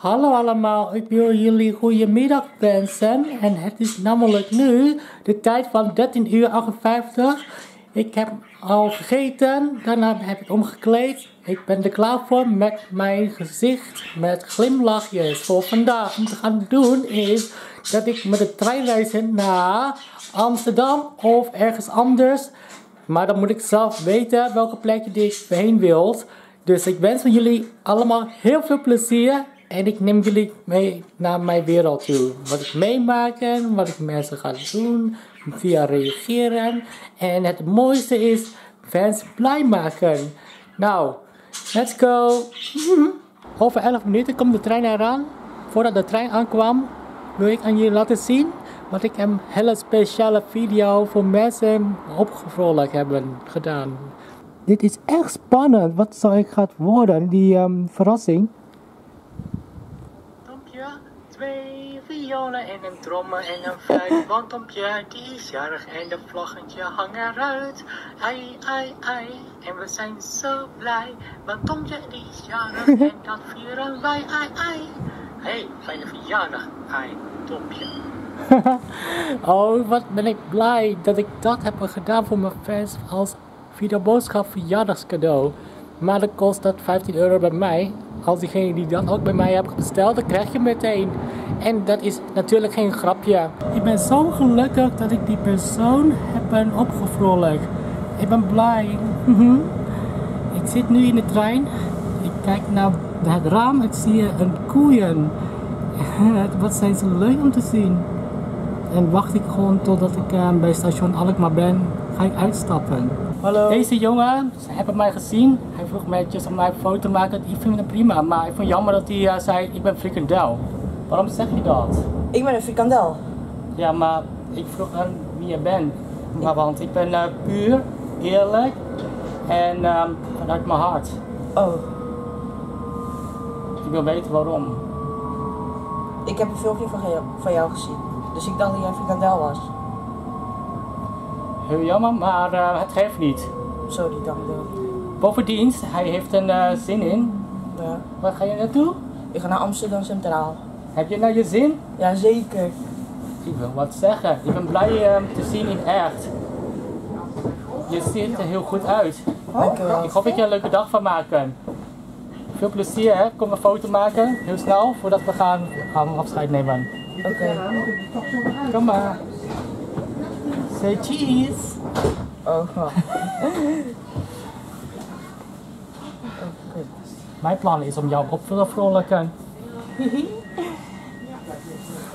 Hallo allemaal, ik wil jullie goedemiddag wensen. En het is namelijk nu de tijd van 13 uur 58. Ik heb al gegeten, daarna heb ik omgekleed. Ik ben er klaar voor met mijn gezicht met glimlachjes. Voor vandaag om te gaan doen is dat ik met de trein reizen naar Amsterdam of ergens anders. Maar dan moet ik zelf weten welke plekje ik heen wil. Dus ik wens jullie allemaal heel veel plezier. En ik neem jullie mee naar mijn wereld toe. Wat ik meemaken, wat ik mensen ga doen, via reageren. En het mooiste is fans blij maken. Nou, let's go. Over 11 minuten komt de trein eraan. Voordat de trein aankwam, wil ik aan jullie laten zien wat ik een hele speciale video voor mensen opgevrolijk hebben gedaan. Dit is echt spannend. Wat zou ik gaat worden, die um, verrassing? Tompje, twee violen en een trommel en een fluit. Want Tompje, die is jarig en de vlaggetje hangt eruit. Ai, ai, ai. En we zijn zo blij. Want Tompje, die is jarig en dat vieren wij. Ai, ai. hey, fijne verjaardag. Ai, Tompje. oh, wat ben ik blij dat ik dat heb gedaan voor mijn fans als videoboodschap verjaardagscadeau. Maar dat kost dat 15 euro bij mij. Als diegene die dat ook bij mij hebt besteld, dan krijg je meteen. En dat is natuurlijk geen grapje. Ik ben zo gelukkig dat ik die persoon heb opgevrolijkt. Ik ben blij. ik zit nu in de trein. Ik kijk naar het raam. Ik zie een koeien. Wat zijn ze leuk om te zien. En wacht ik gewoon totdat ik uh, bij station Alkmaar ben, ga ik uitstappen. Hallo. Deze jongen, ze hebben mij gezien. Hij vroeg mij om mij een foto te maken. Ik vind het prima, maar ik vond het jammer dat hij uh, zei, ik ben frikandel. Waarom zeg je dat? Ik ben een frikandel. Ja, maar ik vroeg aan wie je bent. Maar want ik ben uh, puur, eerlijk en um, vanuit mijn hart. Oh. Ik wil weten waarom. Ik heb een filmpje van jou, van jou gezien. Dus ik dacht dat jij een frikandel was. Heel jammer, maar uh, het geeft niet. Sorry dan. Bovendien, hij heeft een uh, zin in. Ja. Waar ga je naartoe? Ik ga naar Amsterdam Centraal. Heb je nou je zin? Jazeker. Ik wil wat zeggen. Ik ben blij uh, te zien in echt. Je ziet er heel goed uit. Dankjewel. Ik hoop dat je een leuke dag van maken. Veel plezier hè. Kom een foto maken. Heel snel voordat we gaan, gaan afscheid nemen. Oké. Okay. Kom maar. Say cheese. Oh. Mijn plan is om jou op te vrolijken.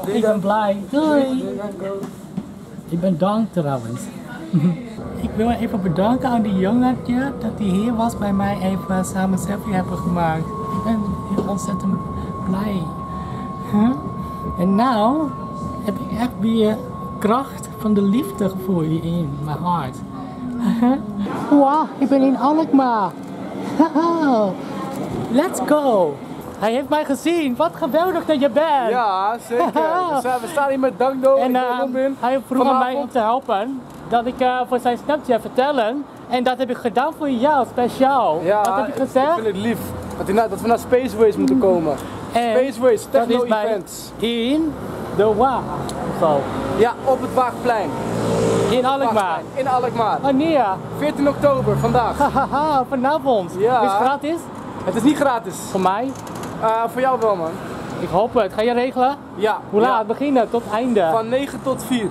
Ik ben blij. Doei. Ik ben dank trouwens. Ik wil even bedanken aan die jongetje dat hij hier was bij mij even samen selfie hebben gemaakt. Ik ben heel ontzettend blij. En nou heb ik echt weer kracht van de liefde gevoel in mijn hart. Wauw, ik ben in Alkmaar. Let's go. Hij heeft mij gezien. Wat geweldig dat je bent. Ja, zeker. dus, uh, we staan hier met Dankdo en uh, hij vroeg aan mij om te helpen. Dat ik uh, voor zijn Snapchat vertellen. En dat heb ik gedaan voor jou, speciaal. Ja, Wat heb je gezegd? ik vind het lief. Dat, we naar Spaceways moeten komen. En Spaceways, techno dat is events. in de Wa. Zo. Ja, op het Waagplein. In Alkmaar? In Alkmaar. Wanneer? 14 oktober, vandaag. Haha, vanavond. Ja. Is het gratis? Het is niet gratis. Voor mij? Uh, voor jou wel man. Ik hoop het. Ga je regelen? Ja. Hoe laat ja. beginnen? Tot einde? Van 9 tot 4.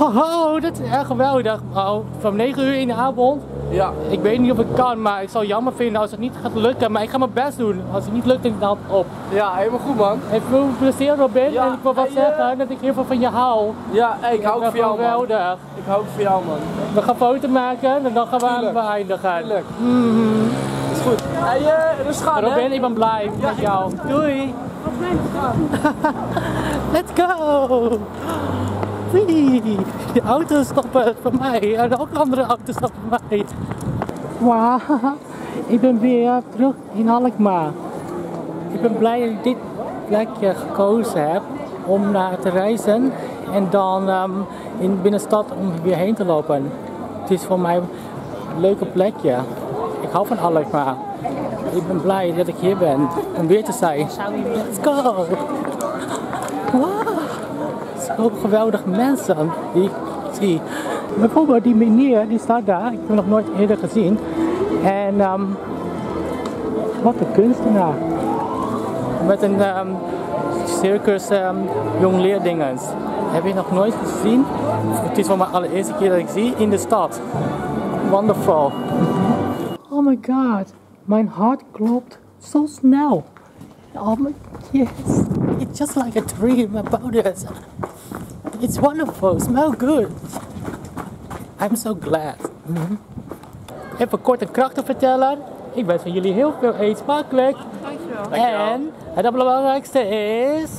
Oh, dat is echt geweldig. Oh, van 9 uur in de avond? Ja. Ik weet niet of ik kan, maar ik zou het jammer vinden als het niet gaat lukken. Maar ik ga mijn best doen. Als het niet lukt, dan dan op. Ja, helemaal goed man. En veel plezier Robin. Ja. En ik wil wat Hey, zeggen, dat ik heel veel van je hou. Ja, hey, ik hou ook van jou man. geweldig. Ik hou ook van jou man. We gaan foto maken en dan gaan we aan Tuurlijk. beëindigen. Tuurlijk. Mm. Is goed. Hey, uh, dus gaan Robin, hè. ik ben blij met jou. Doei. Let's go. Wee. De auto's stoppen voor mij en ook andere auto's stoppen voor mij. Wauw, ik ben weer terug in Alkmaar. Ik ben blij dat ik dit plekje gekozen heb om naar te reizen en dan um, in de binnenstad om weer heen te lopen. Het is voor mij een leuke plekje. Ik hou van Alkmaar. Ik ben blij dat ik hier ben om weer te zijn. Let's go! Wow! Geweldige mensen die ik zie. Bijvoorbeeld die meneer, die staat daar. Ik heb hem nog nooit eerder gezien. En ehm, wat een kunstenaar. Met een ehm, circus leerdingens. Heb je nog nooit gezien? Het is voor mijn allereerste keer dat ik zie in de stad. Wonderful. Oh my god, mijn hart klopt zo snel. Oh my, yes, it's just like a dream about it. It's wonderful, smell good. I'm so glad. Mhm. Even kort een kracht te vertellen. Ik wens van jullie heel veel eet smakelijk. En het belangrijkste is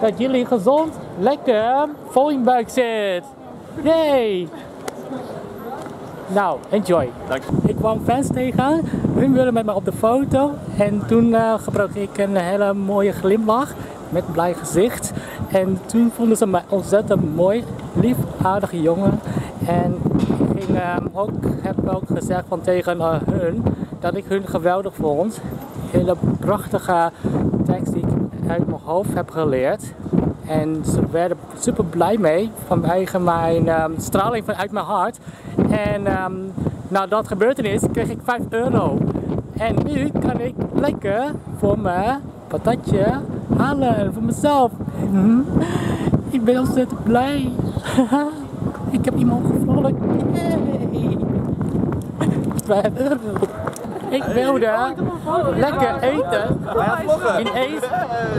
dat jullie gezond, lekker vol in buik zit. Yay! Nou, enjoy. Dank Ik kwam fans tegen, hun willen met me op de foto. En toen eh, gebruikte ik een hele mooie glimlach met een blij gezicht. En toen vonden ze mij ontzettend mooi, lief, aardige jongen. En ik ehm, ook, heb ook gezegd van tegen eh, hun dat ik hun geweldig vond. Hele prachtige tekst die ik uit mijn hoofd heb geleerd. En ze werden super blij mee vanwege mijn ehm, straling vanuit mijn hart. En ehm na dat gebeurtenis kreeg ik 5 euro. En nu kan ik lekker voor mijn patatje halen voor mezelf. Mhm. Ik ben ontzettend blij. ik heb iemand gevrolijk. Yay. 5 euro. Ik wilde lekker eten. Ineens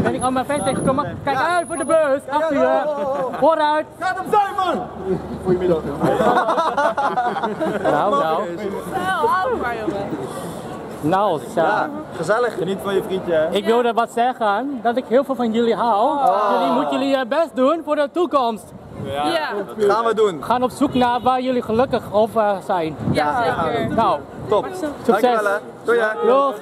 ben ik al mijn fans tegengekomen. Kijk uit voor de bus. Achter je. Vooruit. Gaat hem zijn, man! Goedemiddag. Nou, nou. Nou, zo. Gezellig. Geniet van je vriendje, hè? Ik wilde wat zeggen, dat ik heel veel van jullie hou. Jullie moeten jullie je best doen voor de toekomst. Dat gaan we doen. We gaan op zoek naar waar jullie gelukkig over zijn. Ja, zeker. Nou, Top. succes. Dankjewel, hè. Doei, hè. Doeg.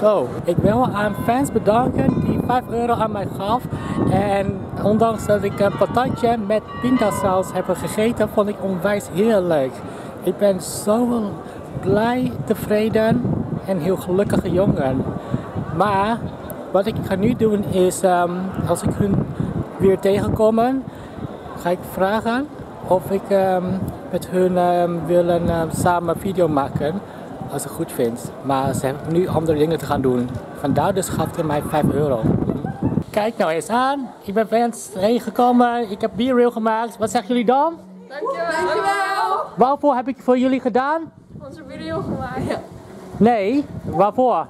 Zo, ik wil aan fans bedanken die 5 euro aan mij gaf. En ondanks dat ik een patatje met pindasaus heb gegeten, vond ik onwijs heerlijk. Ik ben zo blij, tevreden en heel gelukkige jongen. Maar wat ik ga nu doen is, ehm, als ik hun weer tegenkom, ga ik vragen of ik ehm, met hun willen ehm, samen een video maken. Als ze goed vindt. Maar ze hebben nu andere dingen te gaan doen. Vandaar dus gaf hij mij 5 euro. Kijk nou eens aan. Ik ben fans heen gekomen. Ik heb bierreel gemaakt. Wat zeggen jullie dan? Dankjewel. Waarvoor heb ik voor jullie gedaan? Onze video gemaakt. Nee, waarvoor?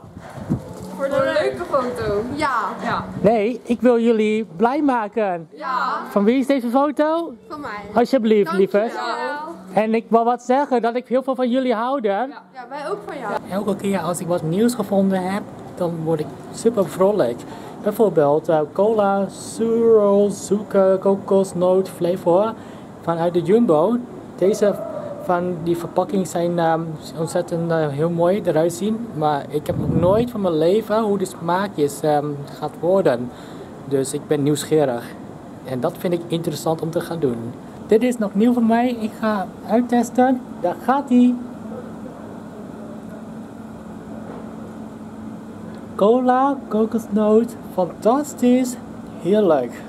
Voor de leuke foto. Ja. Ja. Nee, ik wil jullie blij maken. Ja. Van wie is deze foto? Van mij. Alsjeblieft, lieverd. Ja. En ik wil wat zeggen dat ik heel veel van jullie houden. Ja, wij ook van jou. Elke keer als ik wat nieuws gevonden heb, dan word ik super vrolijk. Bijvoorbeeld eh, cola, Surol, zoeken, kokosnoot, flavor vanuit de Jumbo. Deze van die verpakkingen zijn ehm, ontzettend eh, heel mooi eruit zien. Maar ik heb nog nooit van mijn leven hoe de smaakjes ehm, gaat worden. Dus ik ben nieuwsgierig. En dat vind ik interessant om te gaan doen. Dit is nog nieuw voor mij. Ik ga uittesten. Daar gaat hij. Cola, kokosnoot, fantastisch, heerlijk.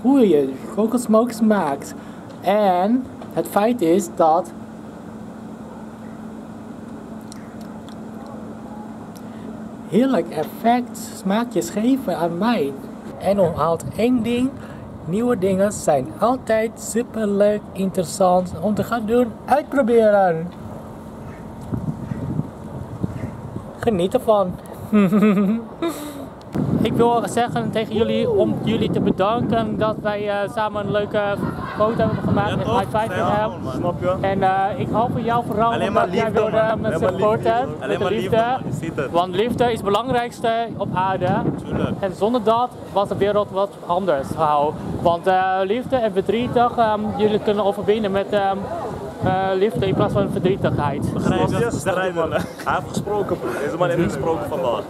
Hoe je kokosmoke smaakt. En het feit is dat heerlijk effect smaakjes geven aan mij. En onthoud één ding. Nieuwe dingen zijn altijd super leuk, interessant om te gaan doen, uitproberen. Geniet ervan. Ik wil zeggen tegen jullie om jullie te bedanken dat wij eh, samen een leuke foto hebben gemaakt met High Five met hem. Snap je? En eh, ik hou van jou vooral Alleen maar omdat jij liefde, wilde me Alleen maar supporten. liefde. met Alleen maar liefde, man. Je ziet het. Want liefde is het belangrijkste op aarde. Tuurlijk. En zonder dat was de wereld wat anders. Want eh, liefde en verdrietig, ehm, jullie kunnen overwinnen met ehm, eh, liefde in plaats van verdrietigheid. Grijs, man. Hij heeft gesproken, bro. Deze man heeft gesproken vandaag.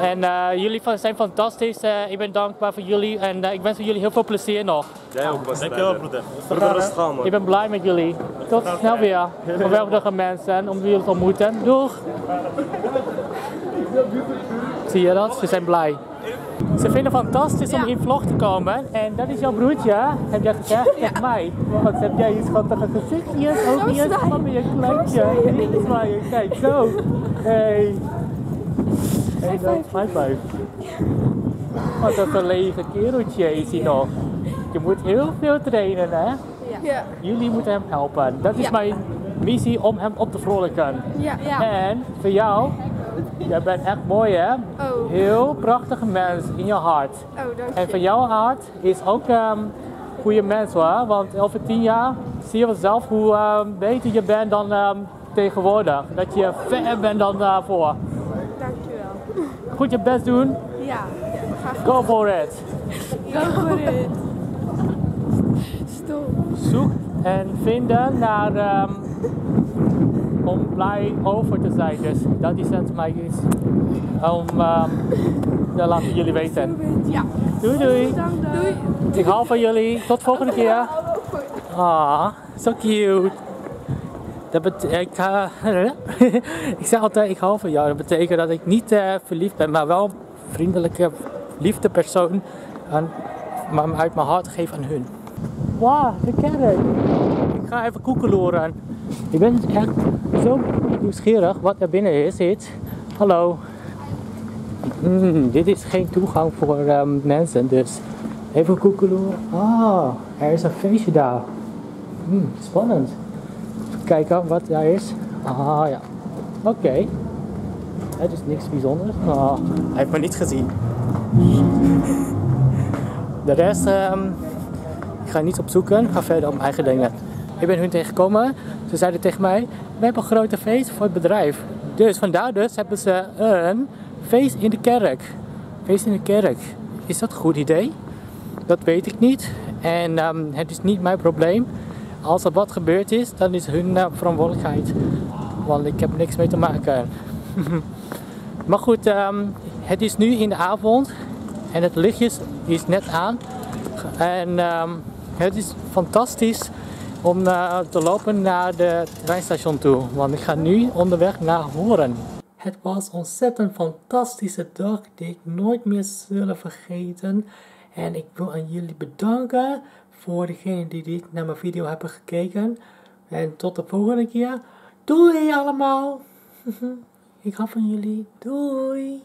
En eh, jullie zijn fantastisch. Eh, ik ben dankbaar voor jullie en eh, ik wens jullie heel veel plezier nog. Jij ook, was Dankjewel, broeder. Rustig gaan, man. Ik ben blij met jullie. Tot snel weer. Geweldige mensen om jullie te ontmoeten. Doeg! Zie je dat? Ze zijn blij. Ze vinden het fantastisch om in vlog te komen. En dat is jouw broertje, heb jij gezegd tegen mij. Wat heb jij hier schattige gezichtjes? Eens van je kleintje. Kijk, zo. Hey. Hey, dat high five. Wat een lege kereltje is hij nog. Je moet heel veel trainen, hè? Ja. Jullie moeten hem helpen. Dat is Ja. mijn missie om hem op te vrolijken. Ja. ja. En voor jou, jij bent echt mooi hè? Oh. Heel prachtige mens in je hart. Oh, dank En je. van jouw hart is ook een goede mens hoor. Want over tien jaar zie je vanzelf hoe ehm, beter je bent dan ehm, tegenwoordig. Dat je ver bent dan daarvoor. Goed je best doen. Ja. Go for it. Go for it. Stop. Zoek en vinden naar ehm, om blij over te zijn. Dus dat is het mij is. Om ehm dat laten jullie weten. Ja. Doei doei. Doei. Ik hou van jullie. Tot volgende keer. Ah, so cute. Dat betekent, ik, ik zeg altijd ik hou van jou. Dat betekent dat ik niet eh, verliefd ben, maar wel een vriendelijke, liefde persoon aan, maar uit mijn hart geef aan hun. Wauw, de kerk. Ik ga even koekeloeren. Ik ben echt zo nieuwsgierig wat er binnen is. Dit. Hallo. Hmm, dit is geen toegang voor ehm, mensen, dus even koekeloeren. Ah, er is een feestje daar. Hmm, spannend. Kijken wat daar is. Ah ja. Oké. Het is niks bijzonders. Ah, hij heeft me niet gezien. De rest, ehm, ik ga niet opzoeken. Ga verder op mijn eigen dingen. Ik ben hun tegengekomen. Ze zeiden tegen mij, we hebben een grote feest voor het bedrijf. Dus vandaar dus hebben ze een feest in de kerk. Feest in de kerk. Is dat een goed idee? Dat weet ik niet. En ehm, het is niet mijn probleem. Als er wat gebeurd is, dan is hun eh, verantwoordelijkheid. Want ik heb niks mee te maken. maar goed, ehm, het is nu in de avond. En het lichtje is net aan. En ehm, het is fantastisch om eh, te lopen naar de treinstation toe. Want ik ga nu onderweg naar Horen. Het was een ontzettend fantastische dag die ik nooit meer zullen vergeten. En ik wil aan jullie bedanken voor degenen die dit naar mijn video hebben gekeken. En tot de volgende keer. Doei allemaal! ik hou van jullie. Doei!